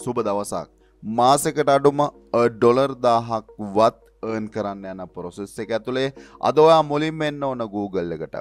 සුබ දවසක්. මාසකට අඩුම ඩොලර් දාහක් වත් ඒන් කරන්න යන පොරොසෙස් එක ඇතුළේ අද ඔයා මුලින්ම එන්න ඕන Google එකට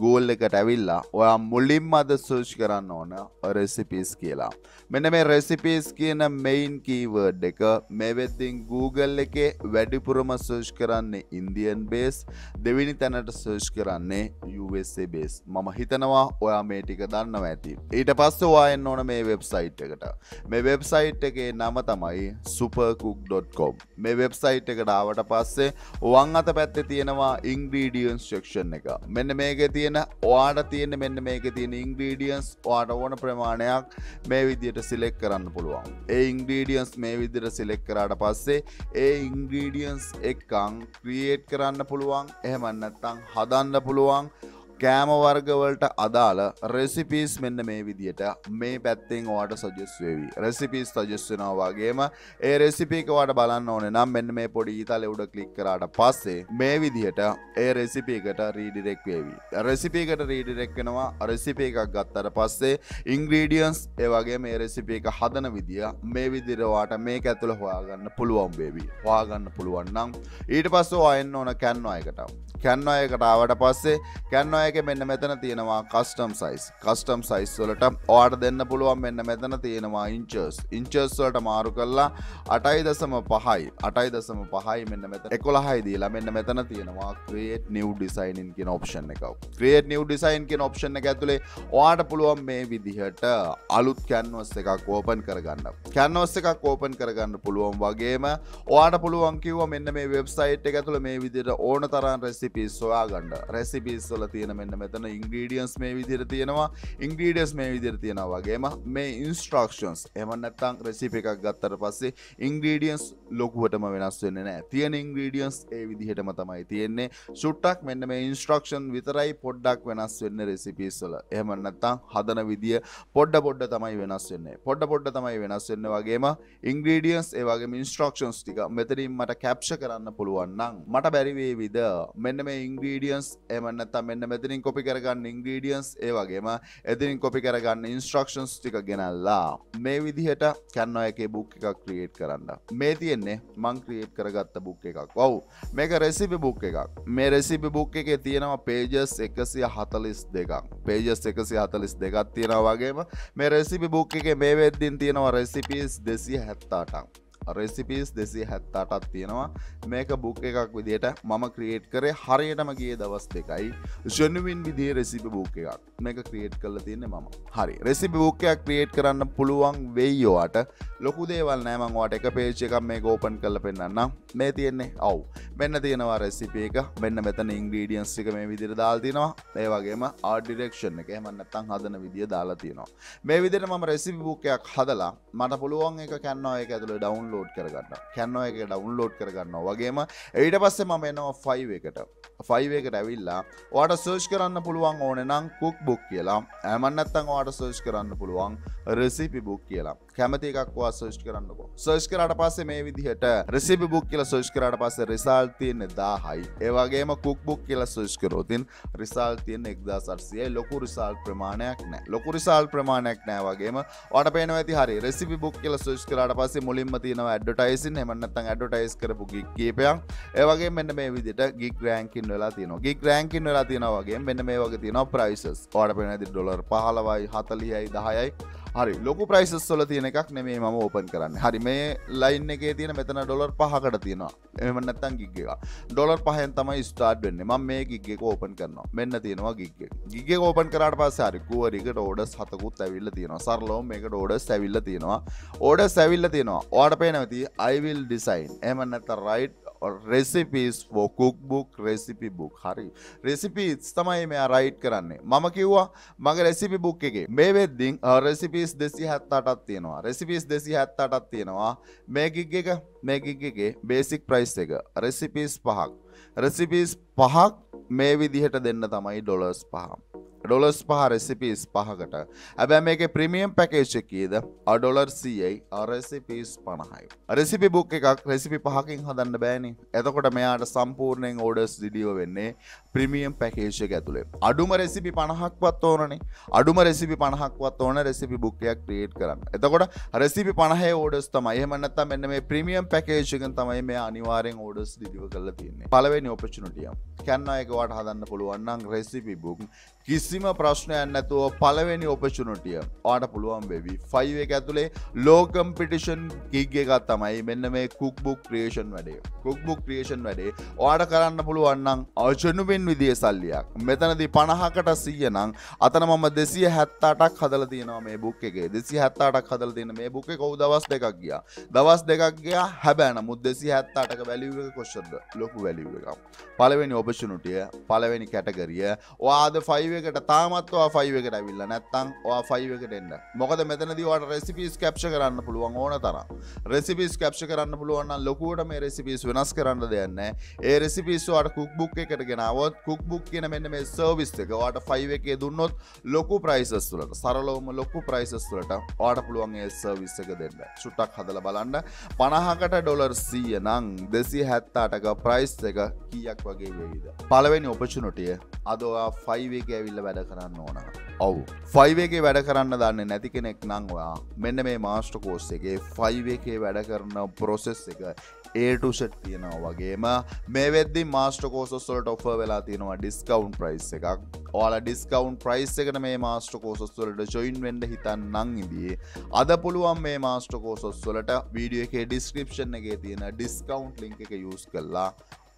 Google එකට ඇවිල්ලා ඔයා මුලින්ම අද සර්ච් කරන්න ඕන රෙසිපිස් කියලා. මෙන්න මේ රෙසිපිස් කියන මෙයින් කීවර්ඩ් එක මේ වෙද්දිින් Google එකේ වැඩිපුරම සර්ච් කරන්නේ ඉන්දියන් බේස් දෙවිනි තැනට සර්ච් කරන්නේ USA බේස් මම හිතනවා ඔයා මේ ටික දන්නව ඇති. ඊට පස්ස වායන්න ඕන මේ වෙබ්සයිට් එකට. මේ වෙබ්සයිට් එකේ නම තමයි සුපකුක්.කොම් මේ වෙබ්සයිට් එකට ආවට පස්සේ වං අත පැත්තේ තියෙනවා ඉංග්‍රීඩියන්ස් ශක්ෂන් එක. මෙන්න මේක තියෙන ඔයාට තියෙන මෙන්න මේක තියෙන ඉංග්‍රීඩියන්ස් වාට ඕන ප්‍රමාණයක් මේ විදියට සිලෙක් කරන්න පුළුවන්. ඒ ඉංග්‍රීඩියන්ස් මේ විදිර සිලෙක් කරාට පස්සේ ඒ ඉංග්‍රීඩියන්ස් එක්කං ක්‍රියේට් කරන්න පුළුවන්. එහෙමන්නත්තං හදන්න පුළුවන්. කෑම වර්ගවලට අදාළ රෙසිපිස් මෙන්න මේ විදියට මේ පැත්තෙන් වාට සජස්වේවී රෙසිපිස් සජස්වෙනවා වගේම ඒ රෙසිපිකවාට බලන්න ඕන නම් මෙන්න මේ පොඩි ඊතල උඩ කලික් කරාට පස්සේ මේ විදිහට ඒ රෙසිපිකට රීඩිරෙක් වේවී. රෙසිපිකට රීඩිරෙක්වෙනවා රෙසිපි එකක් ගත්තට පස්සේ ඉංග්‍රීඩියන්ස් ඒවගේ මේ රෙසිපි එක හදන විදිිය මේ විදිරවාට මේ ඇතුළ හොයාගන්න පුළුවන් වේවී. හවාගන්න පුළුවන්නම් ඊට පස්සෝ අයන්න ඕන කැන්වායකට කැන්වායකටාවට පස්සේ කැන්වාය එක මෙන්න මෙතන තියෙනවා කස්ටම් සයිස් කස්ටම් සයිස් වලට ඕට දෙන්න පුළුවන් මෙන්න මෙතන තියෙනවා ඉංචර්ස් ඉංචර්ස් වලට මාරු කරලා අටයි දසම පහයි. අටයි දසම පහයි මෙන්න මෙත එකොළහයි දීලා මෙන්න මෙතන තියෙනවා ක්‍රේට් නිව් ඩිසයිනින් කියෙන ඔප්ෂන් එක. ක්‍රේට් නිව් ඩිසයින් කියෙන ඔප්ෂන් එක ඇතුළේ ඕට පුළුවන් මේ විදිහට අලුත් කැන්වස් එකක් ඕපන් කරගන්න. කැන්වස් එකක් ඕපන් කරගන්න පුළුවන් වගේම ඕට පුළුවන් කිව මෙන්න මේ වෙබ්සයිට් එක ඇතුළ මේ විදිට ඕන තරන් රෙසිපිස් සොයා ගන්න රෙසිපිස් වල තියෙන මෙන්න මෙතන ඉංග්‍රීඩියන්ස් මේ විදිර තියෙනවා. ඉංග්‍රීඩස් මේ විදිර තියෙන වගේම මේ ඉන්ස්ට්‍රක්ෂන්ස් එමනත්තං රෙසිප එකක් ගත්තර පස්සේ ඉංග්‍රීඩියන්ස් ලොකුවටම වෙනස් වෙන්න නෑ තියෙන ඉංග්‍රීඩියන්ස් ඒ විදිහටම තමයි තියෙන්නේ. සුට්ටක් මෙන්න මේ ඉන්ස්ට්‍රක්ෂන් විතරයි පොඩ්ඩක් වෙනස් වෙන්න රෙසිපිස්සල එහමන්නත්තං හදන විදිිය පොඩ්ඩ පොඩ්ඩ තමයි වෙනස් වෙන්නේ. පොඩ්ඩ පොඩ්ඩ තමයි වෙනස් වෙන්න වගේම ඉංග්‍රීඩියන්ස් ඒවගේ ඉන්ස්ට්‍රක්ෂන්ස් ටික මෙතරින් මට කැප්ෂ කරන්න පුළුවන්නම් මට බැරිවේ විද මෙන්න මේ ඉංග්‍රීඩියන්ස් එමන්නත්තා මෙන්න මෙතරින් කොපි කරගන්න ඉංග්‍රීඩියන්ස් ඒ වගේම එතිරින් කොපි කරගන්න ඉන්ස්ට්‍රක්ෂන්ස් ටික ගෙනල්ලා මේ විදිහට කැන්නව එකේ බුක් එකක් ක්‍රියේට් කරන්න. මේ තියෙන්නේ මං ක්‍රියේට් කරගත්ත බුක් එකක්. ඔව්. මේක රෙසිපි බුක් එකක්. මේ රෙසිපි බුක් එකේ තියෙනවා පේජස් එකසිය හතලිස් දෙකක්. පේජස් එකසි හතලිස් දෙකක් තියෙනවා වගේම මේ රෙසිපි බුක් එක මේ වෙද්දිින් තියෙනවා රෙසිපිස් දෙසිය හැත්තාටක් රෙසිපිස් දෙසි හැත්තාටත් තියෙනවා. මේක බුක් එකක් විදියට මම ක්‍රියේට් කරේ හරියටම ගිය දවස් දෙකයි. ජනුවින් විදිේ රෙසිපි බුක් එකක්. මේක ක්‍රියේට් කල තියන්නේ මම. හරි. රෙසිපි බුක්කයක් ක්‍රියේට් කරන්න පුළුවන් වෙයියෝට ලොකු දේවල් නෑමංවාට එක පේච් එකක් මේ ගෝපන් කල පෙන්න්න මේ තියෙන්නේ ඔව් මෙන්න තියෙනවා රෙසිපි එක. මෙන්න මෙතන ඉංග්‍රීඩියන්ස් එක මේ විදිර දාල් තිනවා ඒ වගේම ආඩිරෙක්ෂන් එක. හමන්නත්තං හදන විදිිය දාලා තියෙනවා. මේ විදිර ම රෙසිපි බුක්කයක් හදලා මට පුළුවන් එක කැන්නවා. එක ඇතුළ ඩවන්ලෝඩ් කරගන්න කැන්නවා එක ඩවන්ලෝඩ් කරගන්න වගේම එයිට පස්සේ මම එනවා ෆයිව එකට. ෆයිව එකට ඇවිල්ලා වාට සර්ච් කරන්න පුළුවන් ඕන නම් කුක් බුක් කියලා ඇමන්නත්තං වාට සර්ච් කරන්න පුළුවන් රෙසිපි බුක් කියලා. කැමති එකක්වා සර්ච් කරන්නකෝ. සර්ච් කරට පස්සේ මේ විදිහට රෙසිපි බුක් කියල සර්ච් කරට පස්සේ රිසාල් තියන්නේ දාහයි. ඒවගේම කුක් බුක් කියල සර්ච් කරෝතින් රිසාල් තියන එක්දා සර්සිය ලොකු රිසාල් ප්‍රමාණයක් නෑ. ලොකු රිසාල් ප්‍රමාණයක් නෑ වගේම වට පේන ඇති හරි. රෙසිපි බුක් කියල සර්ච් කරට පස්සේ මුලින්ම තියෙනවා ඇඩටයිසින් හමන්නත්තන් ඇඩටයිස් කරපු ගික් කීපයක්. ඒවගේ මෙන්න මේ විදිට ගික් රෑන්කින් වෙලා තියන ගික් රෑන්කින් වෙලා තියෙනවගේ මෙන්න මේ වගේ තියෙන ප්‍රයිසස් වාට පෙනැති ඩොලර් පහලවයි හතලියයි දහයයි. හරි ලොකු ප්‍රයිසස් සොල තියෙන එකක් නෙමේ ම ඕපන් කරන්න. හරි මේ ලයින් එක තියෙන මෙතන ඩොලර් පහකට තියෙනවා. එමනත්තන් ගිග එක. ඩොලර් පහන් තමයි ස්ටාර්ට් වෙන්න. ම මේ ගිග්ගෙක ඕපන් කරනවා. මෙන්න තියෙනවා ගිග්ග ගිග ඕපන් කරට පස් හරිකුවරික ෝඩස් හතකුත් ඇවිල්ල තියෙනවා. සරලෝ මේක ෝඩස් ඇවිල්ල තියෙනවා. ඕඩ සැවිල්ල තියෙනවා. ඕට පේනවති අයිවිල් ඩිසයින් එමන්නත රයිට් රෙසිපිස් ෝ කුක්බුක් රෙසිපි බුක් හරි. රෙසිපිස් තමයි මෙයා රයිට් කරන්නේ. මම කිව්වා මගේ රෙසිපි බුක් එක මේ වෙද්දිින් රෙසිපිස් දෙසි හැත්තාටත් තියෙනවා. රෙසිපිස් දෙසි හැත්තාටත් තියෙනවා මේගිග් එක මේගිගගේ බේසික් ප්‍රයිස් එක. රෙසිපිස් පහක්. රෙසිපිස් පහක් මේ විදිහට දෙන්න තමයි ඩොලර්ස් පහම් ඩොලස් පහ රෙසිපිස් පහකට. ඇබැ මේක ප්‍රමියම් පැකේච්චකීද අඩොලර් සියයි. අරෙසිපිස් පණහයි. රෙසිපි බුක් එකක් රෙසිපි පහකින් හදන්න බෑනි. එතකොට මෙයාට සම්පූර්ණයෙන් ඕඩස් දිඩියෝ වෙන්නේ ප්‍රමියම් පැකේෂක ඇතුළේ අඩුම රෙසිපි පණහක්වත් ඕනනේ. අඩුම රෙසිපි පණහක්වත් ඕන රෙසිපි බුක්කයක් ක්‍රියේට් කරන්න. එතකොට රෙසිපි පණහ ෝඩස් තමයි. එහමනත්තා මෙන්න මේ ප්‍රමියම් පැකේෂකන් තමයි මේ අනිවාරෙන් ඕඩස් දිදිව කරලා තියන්නේ. පලවෙනි ඔපචනටියම් කැන්නයකවාට හදන්න පුළුවන්නම් රෙසිපි බුක් කිසිම ප්‍රශ්නයක් නැතුව පළවෙනි ඔපචුනටිය ආට පුළුවන් වෙවි ෆයිව එක ඇතුළේ ලෝකම්පිටිෂන් කිග් එකත් තමයි මෙන්න මේ කුක්බුක් ක්‍රේෂන් වැඩේ. කුක්බුක් ක්‍රේෂන් වැඩේ ඕට කරන්න පුළුවන්නම් අජනුවෙන් විදිිය සල්ලියක්. මෙතනති පණහකට සීය නං අතන මම දෙසිය හැත්තාටක් හදල තියෙනවා මේ බුක් එකේ. දෙසි හැත්තාටක් හදල තියෙන මේ බුක් කවු දවස් දෙකක් ගියා. දවස් දෙකක් ගයා හැබෑන මුත් දෙසි හැත්තාටක වැලිුව කොෂ්ද ලොකු වැලිුව එකම් පළවෙනි ඔපචුනුටිය පළවෙනි කැටගරිය වාද ෆයිව ෆයිවකට තාමත්වා ෆයිවකට ඇවිල්ල නැත්තං වා ෆයිවකට එන්න. මොකද මෙතනදවට රෙසිපිස් කැප්ෂ කරන්න පුළුවන් ඕන තර රෙසිපිස් කැප්ෂ කරන්න පුළුවන් ලොකුවට මේ රෙසිපිස් වෙනස් කරන්න දෙයන්න ඒ රෙසිපිස්වාට කුක්බුක් එකට ගෙනවත් කුක්බුක් කියන මෙන්න මේ සර්විස් එක වාට ෆයිව එකේ දුන්නොත් ලොකු ප්‍රයිසස් තුලට සරලෝම ලොකු ප්‍රයිසස් තුලට වාට පුළුවන් ඒ සර්විස් එක දෙන්න. චුට්ටක් හදල බලන්න. පණහකට ඩොලර් සීය නං දෙසි හැත්තාටක ප්‍රයිස් එක කීයක් වගේ වේද පළවෙනි ඔපචුනොටිය අදවා ෆයිවගේ ඇවිල්ල වැඩ කරන්න ඕන. ඔවු. ෆයිවගේ වැඩ කරන්න දන්න නැති කෙනෙක් නංවා මෙන්න මේ මාස්ට කෝස් එකේ ෆයිවකේ වැඩ කරන ප්‍රොසෙස් එක ඒටුෂට් තියෙනවා වගේම මේ වෙද්දි මාස්ට කෝසොස්වලට ඔෆ වෙලා තියෙනවා ඩිස්කවන්් ප්‍රයිස් එකක්. ඕල ඩිස්කවන්් ප්‍රයිස් එකට මේ මාස්ට කෝසොස්වලට ජොයින් වෙන්ඩ හිතන් නං ඉදිේ. අද පුළුවන් මේ මාස්ට කෝසොස්වලට වීඩියෝ එකේ ඩිස්ක්‍රපෂන් එකේ තියෙන ඩිස්කවන්් ලිංක එක යස් කරලා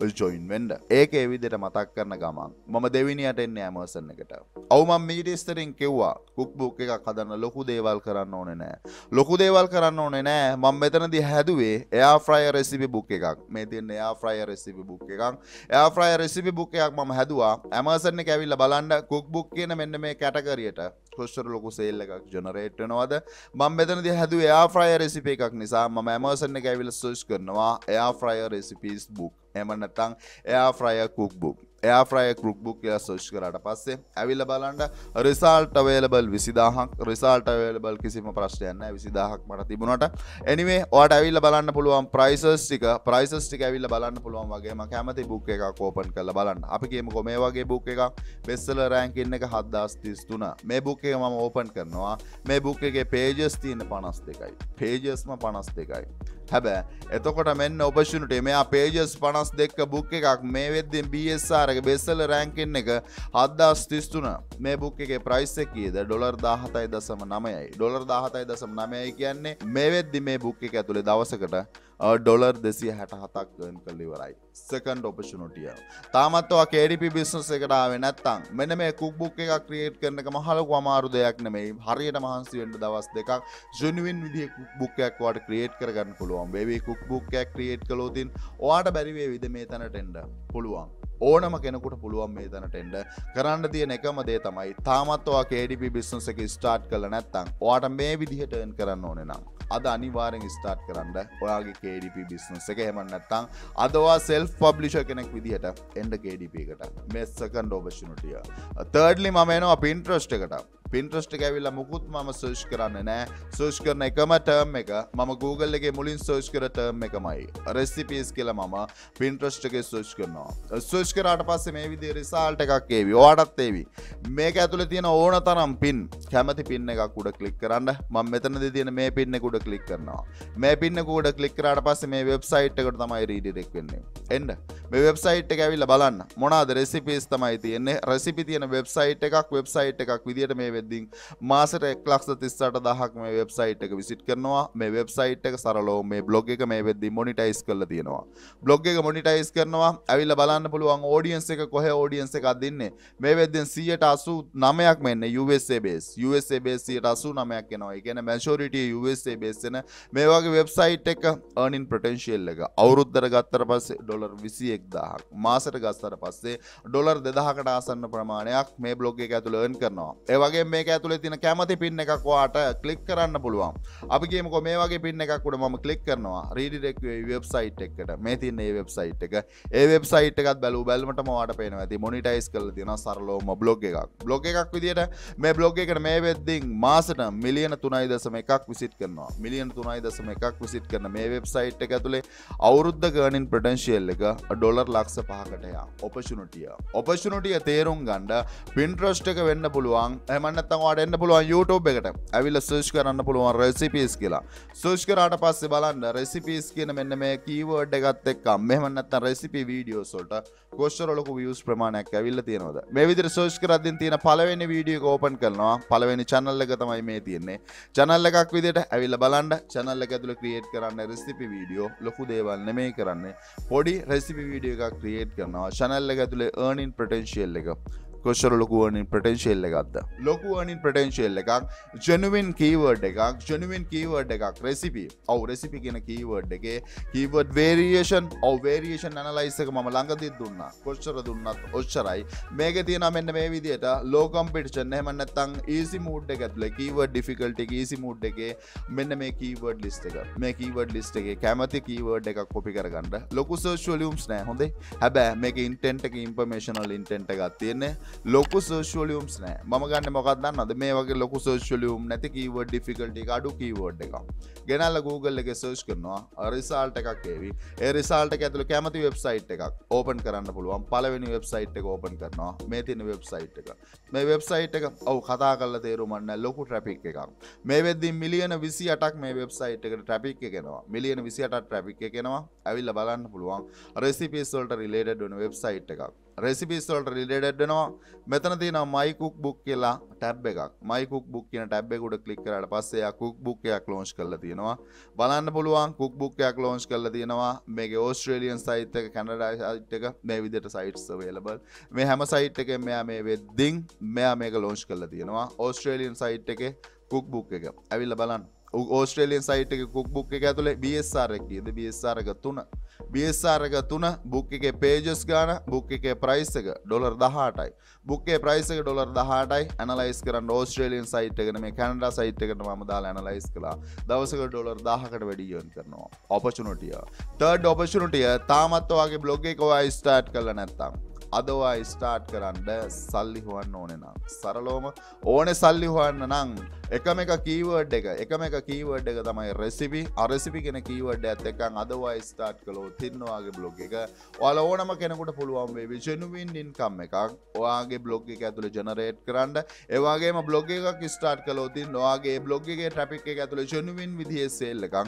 ජොයින් වෙන්ඩ ඒක එවිදිට මතක් කරන ගමන් මම දෙවිනිට එන්න ඇමසන්න එකට. අවුමම් මීඩිස්තරින් කිව්වා කුක්බුක් එකක් හදන්න ලොකු දේවල් කරන්න ඕන නෑ. ලොකු දේවල් කරන්න ඕන නෑ. මං මෙතනදි හැදුවේ එයා ෆ්‍රය රෙසිපි බුක් එකක්. මේ තියන්න එයා ෆ්‍රය රෙසිපි බුක් එකක්. එයා ෆ්‍රය රෙසිපි බුක් එකක් මම හැදවා. ඇමසන්න ඇවිල්ල බලන්ඩ කුක්බුක් කියන මෙන්න මේ කැටකරියට කොස්ටර ලොකු සේල්ල එකක් ජනරේට්නවාද මං මෙතනද හැදුව එයා ෆ්‍රය රෙසිපි එකක් නිසා ම ඇමසන්න ඇවිල සෝස් කරනවා එයා ෆ්‍රය රෙසිපිස් බුක් එමනතං එයා ෆ්‍රය කුක්බුක් එයාෆ්‍රය කෘක්බුක් කියලා සෝෂ් කරට පස්සේ ඇවිල්ල බලන්ට රිසාල්ට වේලබල් විසිදාහක්. රිසාල්ට වේලබල් කිසිම ප්‍රශ්යන්න විසිදාහක් මට තිබුණට. එනිවේ ඕට ඇවිල්ල බලන්න පුළුවන් ප්‍රයිසස් ටික. ප්‍රයිසස් ටික ඇවිල්ල බලන්න පුළුවන් වගේම කැමති බුක් එක කෝපන් කල බලන්න. අපි කියමකො මේ වගේ බුක් එක බෙස්සල රෑන්කින්න එක හද්දාස් තිස්තුන මේ බුක් එක මම ඕපන් කරනවා. මේ බුක් එක පේජස් තියන පනස් දෙකයි. පේජස්ම පනස් දෙකයි. හැබෑ එතකොට මෙන්න ඔපශනට මෙයා පේජස් පනස් දෙක්ක බුක් එකක් මේ වෙද්දෙන් බSRක බෙස්සල රෑන්කෙන් එක හද්දාස් තිස්තුන මේ බුක් එක ප්‍රයිස් එකීද ඩොලර් දාහතයි දසම නමයයි ඩොලර් දාහතයි දසම නමයයි කියන්නේ මේ වෙද්දි මේ බුක් එක ඇතුළේ දවසකට ඩොලර් දෙසිය හැට හතක් ගන් කල්ලිවරයි සකන්ඩ ඔපෂනටිය තාමත්වා කේඩිපි බිස්නස් එකටාව නැත්තං මෙන මේ කුක්බුක් එක ක්‍රියේට් කරනක මහලකු අමාරු දෙයක් නෙමෙයි. හරියට මහන්සිවෙන්ට දවස් දෙකක් ජුනිවින් විදි බුක්කයක් වාට ක්‍රියේට් කරගන්න පුළුවන්. බේවි කුක්බුක්කයක් ක්‍රියේට් කලෝතින් ඔයාට බැරිවේ විද මේ තැනට එන්ඩ පුළුවන්. ඕනම කෙනෙකුට පුළුවන් මේ තැනට එන්ඩ කරන්න තියෙන එකම දේ තමයි තාමත්වා කේඩිපි බිස්නස එක ස්ටාර්ට් කල නැත්තං වාට මේ විදිහට එන් කරන්න ඕනෙ නම් අද අනිවාරෙන් ස්ටාර්ට් කරන්න ඔයාගේ KDP බිස්නස් එක. හෙම නැත්තං අදවා සෙල් පබ්ලිෂ කෙනෙක් විදිහට එන්ඩ KDP එකට. මෙස්සකන් ෝපෂනටිය තර්ඩලි මමනවා පින්ට්‍රස්ට එකට. පින්ට්‍රස්ට ඇවිල්ල මුකුත් ම සෝෂ් කරන්න නෑ. සෝෂ් කරන එකම ටර්ම් එක ම Google එක මුලින් සෝෂ් කර ටර්ම් එකමයි. රෙස්සිපිස් කියල මම පින්ට්‍රස්ට එක සෝෂ් කරනවා. සෝෂ් කරට පස්ස මේ විදි රිසාල්ට එකක් ඒවි ඕටත් ඒවි මේක ඇතුළ තියෙන ඕන තරම් පින් කැමති පින්න එකක් උඩ කලික් කරන්න. ම මෙතන තියෙන මේ පින්නෙකුඩ කලික් කරනවා. මේ පින්නකුඩ කලික්කරට පස්ස මේ වෙබ්සයිට් එකට තමයි රීඩිරෙක් වෙන්නේ. එන්ඩ මේ වෙබ්සයිට් එක ඇවිල්ල බලන්න. මොනාද රෙසිපිස් තමයි තියෙන්නේ? රැසිපි තියෙන වෙබ්සයිට් එකක් වෙබ්සයිට් එකක් විදිට මේ වෙද්දිින් මාසට එක්ලක්ෂ තිස්සට දහක් මේ වෙබ්සයිට් එක විසිට් කරනවා. මේ වෙබ්සයිට් එක සරලෝ මේ බ්ලොග් එක මේ වෙද්දි මොනිටයිස් කල තියෙනවා. බ්ලොග් එක මොනිටයිස් කරනවා. ඇවිල්ල බලන්න පුළුවන් ෝඩියන්ස එක කොහ ෝඩියන්ස එකක් දෙන්නේ. මේ වෙද්දෙන් සියට අසු නමයක් මෙන්න USA බේස් USA බේසියට අසු නමයක් එනවා. ගැන මැශෝරිට USA බේසෙන මේ වගේ වෙබ්සයිට් එක අනින් ප්‍රටන්ශියල් එක. අවුරුද්දර ගත්තර පස්සේ ඩොලර් විසි එක්දාහක් මාසට ගස්තර පස්සේ ඩොලර් දෙදහකට ආසන්න ප්‍රමාණයක් මේ බ්ලොග් එක ඇතුළ එන් කරනවා. ඒවගේ මේ ඇතුලේ තින කැමති පින්න එකක් වාට කලික් කරන්න පුළුවන්. අපි කියමකො මේ වගේ පින්න එකක්කුට ම කලික් කරනවා. රීඩිරෙක් වෙබ්සයිට් එකට මේ තින්න ඒ වෙබ්සයිට් එක. ඒ වෙබ්සයිට් එකත් බැලු බැල්මට මවාට පේන ඇති මොනිටයිස් කල තින සරලෝම බ්ලොග් එකක්. බ්ලොග් එකක් විදිට මේ බ්ලොග් එකට මේ වෙද්දිින් මාසට මිලියන තුනයි දසම එකක් විසිට කරනවා. මිලියන තුනයි දසම එකක් විසිට කරන මේ වෙබ්සයිට් එක ඇතුළේ අවුරුද්ධ ගනින් ප්‍රටන්ශියල් එක ඩොලර් ලක්ෂ පහකටයා ඔපශුනටිය ඔපශුනටිය තේරුම් ගණ්ඩ පින්ට්‍රස්ට එක වෙන්න පුළුවන්. එමන්නත්තන් වාට එන්න පුළුවන් YouTube එකට. ඇවිල සර්ච් කරන්න පුළුවන් රෙසිපිස් කියලා. සර්ච් කරාට පස්සේ බලන්න රෙසිපිස් කියන මෙන්න මේ කීවර්ඩ් එකත් එක්කම්. මෙහෙමන්නත්තන් රෙසිපි වීඩියෝ සොල්ට කොස්ටරලොක වියස් ප්‍රමාණයක් ඇවිල්ල තියෙනවද? මේ විදිර සෝෂ් කරදින් තියෙන පලවෙනි වීඩියෝ ඕපන් කරනවා. පලවෙනි චනල්ල එක තමයි මේ තියෙන්නේ. චනල්ල එකක් විදිට ඇවිල්ල බලන්ඩ චනල්ල ඇතුළ ක්‍රියේට් කරන්න රෙසිපි වීඩියෝ ලොකු දේවල් නෙමේ කරන්නේ. පොඩි රෙසිපි වීඩියෝ එකක් ක්‍රියේට් කරනවා. චනල්ල ඇතුළේ ඒර්නින් ප්‍රටන්ශියල් එක. කොච්චර ලොකුවනින් ප්‍රටන්ශේල්ල එකක්ද? ලොකුවනින් ප්‍රටන්ශේල් එකක් ජනුවන් කීවර්ඩ් එකක් ජනුවන් කීවර්ඩ් එකක් රෙසිපි ඔව රෙසිපි කියෙන කීවර්ඩ් එක කීවර්ඩ් වේරියේෂන් ඔව වේරියේෂන් අනලයිස්සක ම ළඟදිත් දුන්න. කොච්චර දුන්නත් ඔච්චරයි. මේක තියෙන මෙන්න මේ විදියට ලෝකම්පිටිෂන් එහමන්නත්තං ඒසි මූඩ් එකත්ල කීවර්ඩ් ඩිෆිකල්ට එක ඒසි මූඩ් එක මෙන්න මේ කීවර්ඩ් ලිස්ට එක. මේ කීවර්ඩ් ලිස්ට එක කැමති කීවර්ඩ් එකක් කොපි කරගන්න. ලොකු සර්ශලියම්ස් නෑ හොඳේ. හැබෑ මේක ඉන්ටෙන්ට එක ඉන්පර්මේශනල් ඉන්ටෙන්ට එකක් තියන්නේ. ලොකු සෝෂලියම්ස් නෑ. ම ගන්න මොකක්දන්න අද මේ වගේ ලොකු සෝෂලියම් නැති කීවඩ ඩිෆිකල්ටි අඩු කීවෝඩ් එක ගෙනල්ල Google එක සර්ච් කරනවා රිසාල්ට එකක් ඒවි ඒ රිසාල්ට ඇතුළ කැමති වෙබ්සයිට් එකක් ඕපන් කරන්න පුළුවන්. පලවෙනි වෙබ්සයිට් එක ඕපන් කරනවා. මේ තින වෙබ්සයිට් එක. මේ වෙබ්සයිට් එක ඔව කතා කල තේරුමන්න ලොකු ට්‍රපික් එකක්. මේ වෙද්දි මිලියන විසි අටක් මේ වෙබ්සයිට් එකට ට්‍රපික් එකෙනවා. මිලියන විසි අටත් ට්‍රපික් එකෙනවා. ඇවිල්ල බලන්න පුළුවන්. රෙසිපිස්වල්ට රිලේඩ වන වෙබ්සයිට් එකක්. රෙසිපිස්වල්ට රිලේඩ වෙනවා. මෙතන තියෙන මයිකුක් බුක් කියලා ටැබ් එකක්. මයිකුක් බුක් කියන ටැබ් එකුට කලික් කරට පස්සේ කුක් බුක්කයක් ලෝංච් කරලා තියෙනවා. බලන්න පුළුවන් කුක් බුක්කයක් ලෝංච් කරලා තියෙනවා. මේක ඕස්ට්‍රේලියන් සයිට් එක කැනඩා සයිට් එක මේ විදිහට සයිට්ස් අවේලබල් මේ හැම සයිට් එකෙන් මෙයා මේ වෙද්දින් මෙයා මේක ලෝංච් කරලා තියෙනවා. ඕස්ට්‍රේලියන් සයිට් එකේ කුක් බුක් එක. ඇවිල්ලා බලන්න. ඕස්ට්‍රේලියන් සයිට් එක කුක් බුක් එක ඇතුළේ BSR එකේද BSR එක 3 BSR එක 3 බුක් එකේ පේජස් ගාන බුක් එකේ ප්‍රයිස් එක ඩොලර් 18යි. බුක් එකේ ප්‍රයිස් එක ඩොලර් 18යි. ඇනලයිස් කරන්න ඕස්ට්‍රේලියන් සයිට් එකට මේ කැනඩා සයිට් එකට මම දාලා ඇනලයිස් කළා. දවසක ඩොලර් 1000කට වැඩි යර්න් කරනවා. ඔපචුනිටිය තර්ඩ් ඔපචුනිටිය තාමත් ඔයාගේ බ්ලොග් එක ඔයා ස්ටාර්ට් කරලා නැත්තම්. අදවා ස්ටාර්ට් කරන්න සල්ලි හුවන්න ඕනෙ නම්. සරලෝම ඕනෙ සල්ලි හොයන්න නං එකම එක කීවර්ඩ් එක. එකම එක කීවර්ඩ් එක තමයි රෙසිපි අරසිපි කෙන කීවර්ඩ් ඇත් එකන් අදවා ස්ටාර්ට් කලෝ තින්නවාගේ බ්ලොග් එක. ඔයාල ඕනම කෙනෙකුට පුළුවන් වේ ජනුවින් ඉන්කම් එකක් ඔයාගේ බ්ලොග් එක ඇතුළ ජනරේට් කරන්න. ඒවාගේම බ්ලොග් එකක් ස්ටාර්ට් කලෝතින් නොයාගේ බ්ලොග් එක ට්‍රපික් එක ඇතුළ ජනුවින් විදිහ සේල් එකක්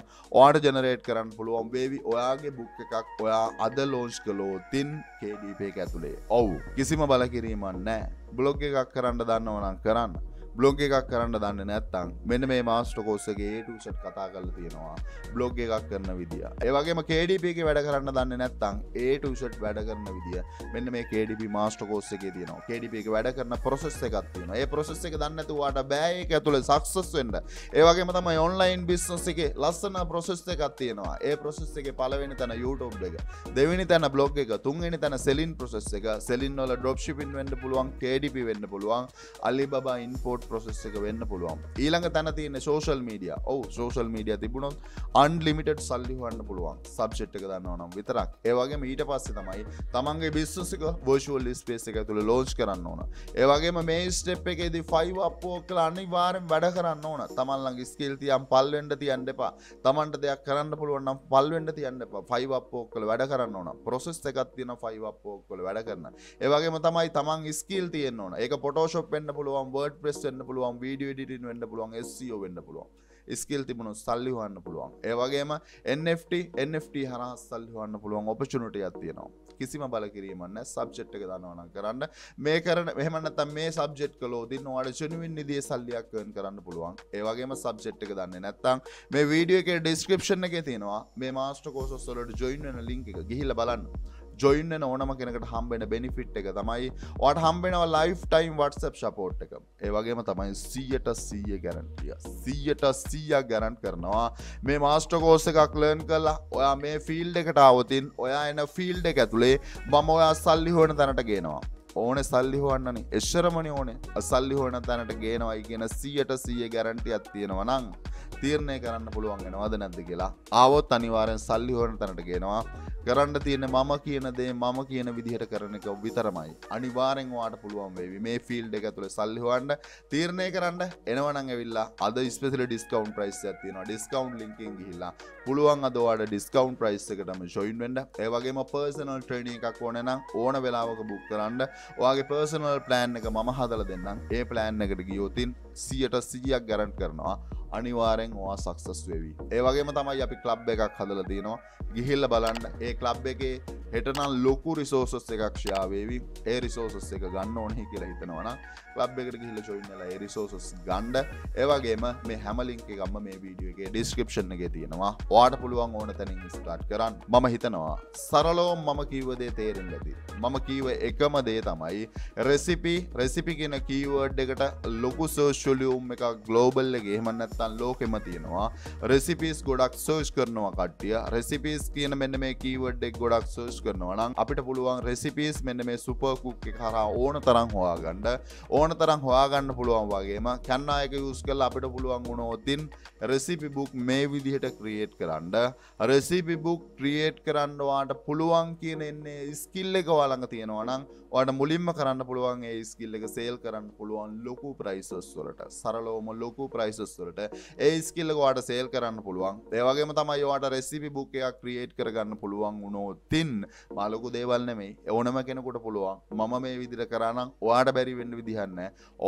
ඕට ජනරේට් කරන්න පුළුවන්. වේවි ඔයාගේ බුක් එකක් ඔයා අද ලෝංච් කලෝතින් කේඩීපේ ඇතුළේ ඔවු. කිසිම බලකිරීමන්න නෑ බ්ලොග් එකක් කරන්න දන්න ඕනන් කරන්න. බ්ලොග් එකක් කරන්න දන්න නැත්තං මෙන්න මේ මාස්ට කෝස්සගේ ටෂට් කතා කල තියෙනවා බ්ලොග් එකක් කරන විදිිය. ඒවගේම කඩිපක වැඩ කරන්න දන්න නැත්තං ඒටෂට් වැඩ කරන විදිිය මෙන්න මේ කඩිපි මාස්ට කෝස්සගේ තියනවා. කඩිපක වැඩ කරන ප්‍රොසෙස් එකක් තියෙන ඒ ප්‍රොසෙස් එක දන්නතුවාට බෑ. ඇතුළ සක්සස් වෙන්ඩ ඒවගේම තම ඔන්ලයින් බිස්නස් එක ලස්සන ප්‍රොසෙස් එකක් තියෙනවා. ඒ ප්‍රොසෙස් එක පලවෙනි තැන YouTube එක දෙවිනි තැන බ්ලොග් එක තුන්ගනි තැන සෙලින් ප්‍රොසෙස් එක. සෙලින්වල ඩොප්ෂිපින් වෙන්ඩ පුළුවන් කඩිපි වෙන්න පුළුවන් අල්ලි බා ඉන්පෝට් ප්‍රොසෙස් එක වෙන්න පුළුවන්. ඊළඟ තැන තියන්න සෝෂල් මීඩිය ඔව සෝෂල් මීඩිය තිබුණොත් අන්ලිමිට සල්ලි වන්න පුළුවන්. සබ්ෂට් එක දන්න නම් විතරක් ඒවගේ මීට පස්සේ තමයි තමන්ගේ බිස්සක වර්ෂුවල් ස්පේස් එක තුළ ලෝච් කරන්න ඕන. ඒවගේම මේ ස්ටප් එකේදී ෆයිව අපෝ කළ අනි වාරෙන් වැඩ කරන්න ඕන. තමන්ලඟ ස්කල්තියම් පල්වෙන්ඩ තියන්න එපා. තමන්ට දෙයක් කරන්න පුළුවන්නම් පල්වෙන්ඩ තියන්න එපා. ෆයිව අපෝ කළ වැඩ කරන්න ඕන. ප්‍රොසෙස් එකත් තියෙන ෆයිව අපෝ කළ වැඩ කරන්න. ඒවගේම තමයි තමන් ස්කිල් තියන්න ඕන. එක පොටෝශප් වෙන්න පුළුවන් වර්ඩ ප්‍රෙස් වෙන්න පුළුවන් වීඩියෝ ඩිටින් වෙන්න පුළුවන් SEO වෙන්න පුළුවන් ස්කිල් තිබුණු සල්ලි හොන්න පුළුවන්. ඒවගේම NFT NFT හරහ සල්ලි හොන්න පුළුවන් ඔපචුනටයක් තියෙනවා. කිසිම බලකිරීමන්න සබ්ජෙට් එක දන්නවන කරන්න. මේ කරන මෙහමනත මේ සබ්ජෙට් කලෝ දින්න වාට චනුවින් නිදිය සල්ලියක් කන් කරන්න පුළුවන්. ඒවගේම සබ්ජෙට් එක දන්න නැත්තම් මේ වීඩියෝ එක ඩිස්ක්‍රපෂන් එක තියෙනවා මේ මාස්ට කෝසොස්සලට ජොයින් වෙන ලින්ක එක. ගිහිල බලන්න. ජොයින්න ඕනම කෙනකට හම්බෙන බෙනිෆිට් එක තමයි වට හම්බෙනව ලයිෆ් ටයිම් වටසප් ශපෝට් එක. ඒවගේම තමයි සීයට සීය ගැරන්ටිය සීයට සීයක් ගැරන්් කරනවා. මේ මාස්ටකෝස එකක් ලර්න් කලා ඔයා මේ ෆිල්ඩ එකට අවතින් ඔයා එන ෆිල්ඩ එක ඇතුළේ මම ඔයා සල්ලි හෝන තැනට ගෙනවා. ඕන සල්ලි හොන්නනි එශ්වරමනි ඕනේ. සල්ලි හෝන තැනට ගේනවයි කියන සියට සීය ගැරන්ටි අත්තියෙනවනං තීරණය කරන්න පුළුවන් වෙනවාද නැද්ද කියලා ආවොත් අනිවාරෙන් සල්ලි හෝන තැනට ගෙනවා. කරන්න තියෙන මම කියන දේ මම කියන විදිහට කරන එක විතරමයි. අනිවාරෙන් වාට පුළුවන් වේවි. මේ ෆිල්් එක තුළ සල්ලිවන්ඩ තීරණය කරන්න. එනවනං ඇවිල්ලා අද ස්පෙසිල ඩිස්කවන්් ප්‍රයිස් ඇතින ඩිස්කවන්් ලිකින් ගහිල්ලා පුළුවන් අදවාට ඩිස්කවන්් ප්‍රයිස් එකටම ශොයින් වෙන්ඩ ඒවගේම පර්සනල් ට්‍රේණ එකක් ඕනනම් ඕන වෙලාවක බුක් කරන්න. ඔයාගේ පර්සනල් ප්ලෑන් එක මම හදල දෙන්නම්. ඒ ප්ලෑන් එකට ගියෝතින් සියට සිජයක් ගැරන්් කරනවා. අනිවාරෙන් වා සක්සස් වෙවී. ඒවගේම තමයි අපි කලබ් එකක් හදල තිනවා ගිහිල්ල බලන්න ඒ කලබ් එකේ හෙටනම් ලොකු රිසෝසස් එකක් ශයාවේවී ඒ රිසෝසස් එක ගන්න ඕනහි කියලා හිතනවන ලබ් එකට ගිහිල චොයින්නල ඒ රිසෝසස් ගණ්ඩ ඒවගේම මේ හැමලින්ක ගම්ම මේ වීඩියෝගේ ඩිස්ක්‍රපෂන් එක තියෙනවා. වාට පුළුවන් ඕන තැනින් ස්ටාට් කරන්න. මම හිතනවා සරලෝ මම කීවදේ තේරෙන් ඇති. මම කීව එකම දේ තමයි රෙසිපි රෙසිපි කියෙන කීවර්ඩ් එකට ලොකු සෝෂලියුම් එක. ගලෝබල් එක එහෙමන්නත්තන් ලෝකෙම තියෙනවා. රෙසිපිස් ගොඩක් සෝෂ් කරනවා කට්ටිය. රෙසිපිස් කියන මෙන්න මේ කීවර්ඩ් එක් ගොඩක් සෝෂ් කරනවා නම් අපිට පුළුවන් රෙසිපිස් මෙන්න මේ සුපකුක් කරා ඕන තරම් හොයාගණ්ඩ ඕන තරම් හොයාගන්න පුළුවන් වගේම කැන්නායක යුස් කල් අපිට පුළුවන් වුණෝතින් රෙසිපි බුක් මේ විදිහට ක්‍රියේට් කරන්න. රෙසිපි බුක් ක්‍රියේට් කරන්නවාට පුළුවන් කියන එන්නේ ස්කිල් එක වලඟ තියෙනවනම් වාට මුලින්ම කරන්න පුළුවන් ඒ ස්කිල් එක සේල් කරන්න පුළුවන් ලොකු ප්‍රයිසස් වලට. සරලෝම ලොකු ප්‍රයිසස් වලට. ඒ ස්කිල්ල වාට සේල් කරන්න පුළුවන්. ඒවගේම තමයි වාට රෙසිපි බුක්කයක් ක්‍රියේට් කරගන්න පුළුවන් වුණෝතින් මාලොකු දේවල් නෙමෙයි. ඕනම කෙනෙකුට පුළුවන්. මම මේ විදිර කරනම් ඔයාට බැරිවෙන්න විදිහන්න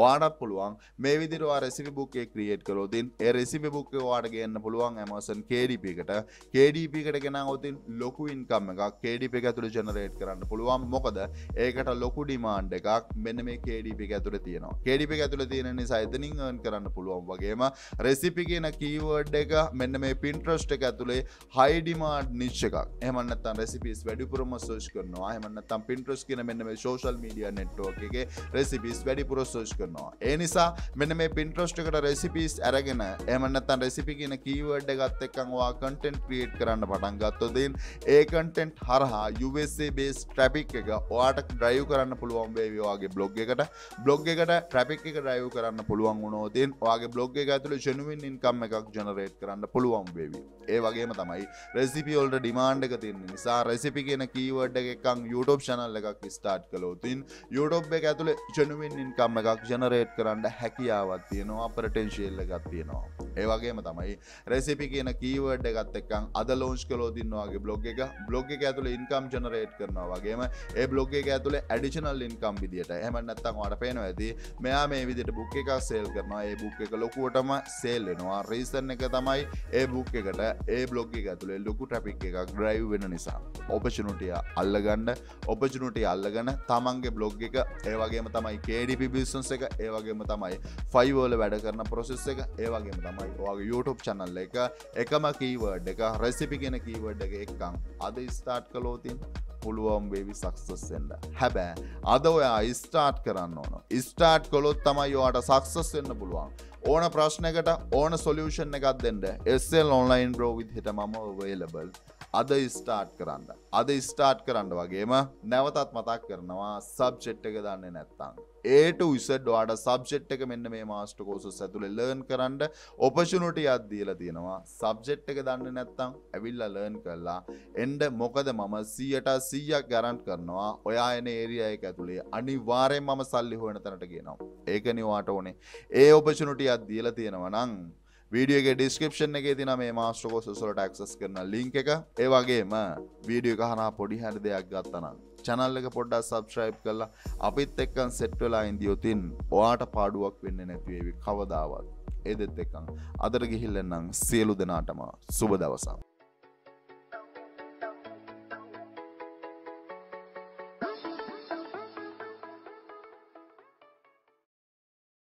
ඔයාටත් පුළුවන්. මේ විදිරවා රෙසිපි බුක්කේ ක්‍රියේට් කරෝතින් ඒ රෙසිපි බුක්ක වාට ගන්න පුළුවන් ඇමසන් කඩිපිකට කඩිපිකට ගෙන ඔතින් ලොකු ඉන්කම් එකක්. කඩිප ඇතුළ ජනරේට් කරන්න පුළුවන්. මොකද ඒකට ලොකු ඩිමාන්්ඩ එකක්. මෙන්න මේ කඩිපි ඇතුළ තියෙනවා. කඩිපි ඇතුළ තියෙන නිසා එතනින් න් කරන්න පුළුවන්. වගේම රෙසිපි කියන කීවර්ඩ් එක මෙන්න මේ පින්ට්‍රස්ට් එක ඇතුළේ හයිඩිමාඩ් නිච්ච එකක්. එමන්නත්තන් රෙසිපිස් වැඩිපුරම සෝෂ් කරනවා. හමන්නත්තම් පින්ට්‍රස් කියන මෙන්න මේ ශෝෂල් මීඩිය නෙට්ෝක එක රෙසිපිස් වැඩිපුර සෝෂ් කරනවා. ඒ නිසා මෙන්න මේ පින්ට්‍රස්ට් එකට රෙසිපිස් ඇරගෙන එමන්නත්තන් රෙසිපි කියන කීවර්ඩ් ගත් එක්කවා කටෙන්ට් ක්‍රියේට් කරන්න පටන් ගත්තොදන් ඒ කටෙන්ට් හරහා USA බේස් ට්‍රපික් එක ඔයාට ඩ්‍රයිව් කරන්න පුළුවන් වේවාගේ බ්ලොග් එකට. බ්ලොග් එකට ට්‍රපික් එක ඩ්‍රයිව් කරන්න පුළුවන් වුණෝතින් වගේ බ්ලොග් එක ඇතුළ ජනුවන් ඉන්කම් එකක් ජනරේට් කරන්න පුළුවන් වේවි ඒ වගේම තමයි රෙසිපි ඔල්ට ඩිමාන්්ඩ එක තින්න නිසා රෙසිපි කියන කීවඩ් එකක් YouTube චනල් එකක් ස්ටාර්ට් කලෝතින් YouTube එක ඇතුළ ජනුවන් ඉන්කම් එකක් ජනරේට් කරන්න හැකියාවත් තියෙනවා පරටෙන්ශේල්ල එකක් තියෙනවා. ඒවගේම තමයි රෙසිපි කියන කීවර්ඩ් එකත් එක්කන් අද ලෝංච් කලෝතින්නවාගේ බ්ලොග් එක බ්ලොග් එක ඇතුළ ඉන්කම් ජනරේට් කරනවා වගේම ඒ බ්ලොග් එක ඇතුළ ඇඩිෂනල් ඉන්කම් විදිට එහමනත්තන් වට පේන ඇති. මෙයා මේ විදිට බුක් එක සේල් කරනවා. ඒ බුක් එක ලොකුවටම සේල් වෙනවා. රීසන් එක තමයි ඒ බුක් එකට ඒ බ්ලොග් එක ඇතුළේ ලොකු ට්‍රපික් එකක් ඩ්‍රයිව් වෙන නිසා. ඔපචනුටිය අල්ලගන්න ඔපචනුටිය අල්ලගන තමන්ගේ බ්ලොග් එක ඒවගේම තමයි කේඩිපි බිස්සන්ස එක ඒවගේම තමයි ෆයිවෝල වැඩ කරන ප්‍රොසෙස් එක ඒවගේම තමයි වගේ YouTube චනල්ල එක. එකම කීවර්ඩ් එක රෙසිපි කියෙන කීවර්ඩ් එක එක්කං අද ස්ටාර්ට් කලෝතින් පුළුවන් වේවි සක්සස්ෙන්ඩ හැබෑ අද ඔයා ස්ටාර්ට් කරන්න ඕන. ස්ටාර්ට් කොලොත් තමයි වාට සක්සස් වෙන්න පුළුවන්. ඕන ප්‍රශ්නකට ඕන සොලියෂන් එකක් දෙන්න. එස්සල් ඔන්ලයින් බ්‍රෝවිත් හිට මම වේලබල් අද ස්ටාර්ට් කරන්න. අද ස්ටාර්ට් කරන්න වගේම නැවතත් මතක් කරනවා සබ්චෙට් එක දන්න නැත්තං ඒට විසඩ් වාට සබ්ජෙට් එක මෙන්න මේ මාස්ට කෝසුස් ඇතුළේ ලර්න් කරන්න ඔපශනුට අත්දීල තියෙනවා. සබ්ජෙට් එක දන්න නැත්තං ඇවිල්ල ලර්න් කරලා එන්ඩ මොකද මම සීයට සීයක් ගැරන්ට් කරනවා. ඔයා එන ඒරිය එක ඇතුළේ අනිවාරයෙන් මම සල්ලි හොන තැනට කියනවා ඒකනිවාට ඕනේ. ඒ ඔපශනුට අත්දීල තියෙනවා නං වීඩියගේ ඩිස්ක්‍රපෂන් එක තින මේ මාස්ට්‍රකෝ සුසලට ක්සස් කරන ලිංක එක. ඒවගේම වීඩියෝ කහනා පොඩි හැඩ දෙයක් ගත්තනම් චනල් එක පොඩ්ඩක් සබස්්‍රයිප් කරලා අපිත් එක්කන් සෙට්වෙලා ඉන්දියෝතින් ඔයාට පාඩුවක් වෙන්න නැතිවේවි කවදාවත්. ඒදෙත් එක්කං අදර ගිහිල්ලෙන්නම් සියලු දෙනාටම සුබ දවසම්